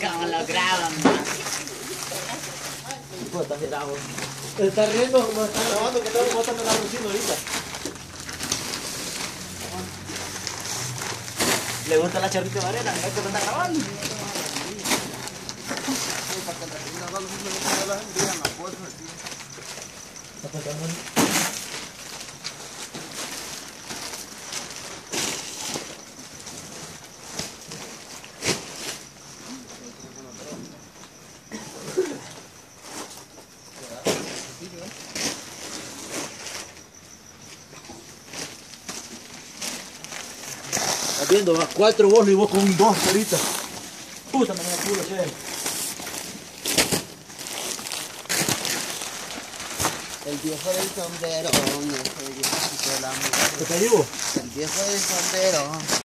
¿Cómo lo graban, man? Puta, mira, vos. Está riendo, no está grabando, que tengo que botarme la rutina ahorita. Le gusta la charrita de arena, mira que me está grabando. Estás viendo, va cuatro bolos y vos con un dos ahorita. Puta, me da culo, che. El viejo del sombrero, el viejo de la mujer. ¿Qué te digo? El viejo del sombrero.